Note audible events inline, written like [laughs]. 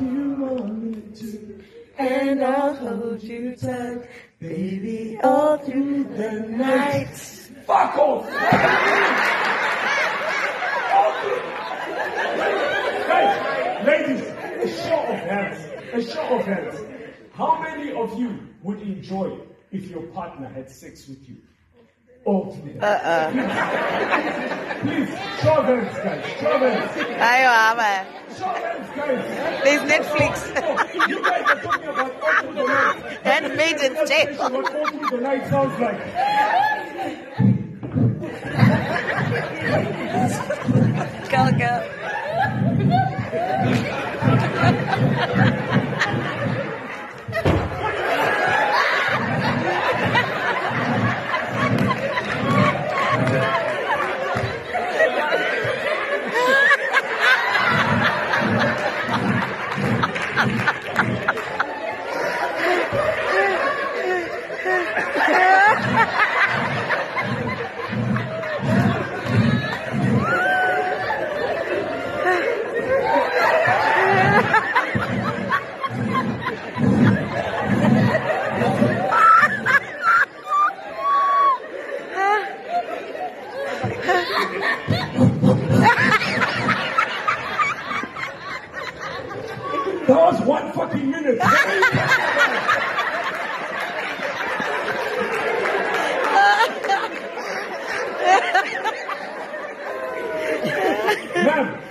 you want me to, and I'll hold you tight, baby, all through the night. Fuck off! Guys, ladies, a show of hands. A show of hands. How many of you would enjoy if your partner had sex with you? Together. Uh-uh. Please, hands, guys. Show of hands. Ayo, ama. Show of hands, guys. There's Netflix. Oh, you guys are talking about all through the night. Handmaid's Tale. What all through the night sounds like. Go, go. Ha ha ha! That was one fucking minute. [laughs] Ma'am,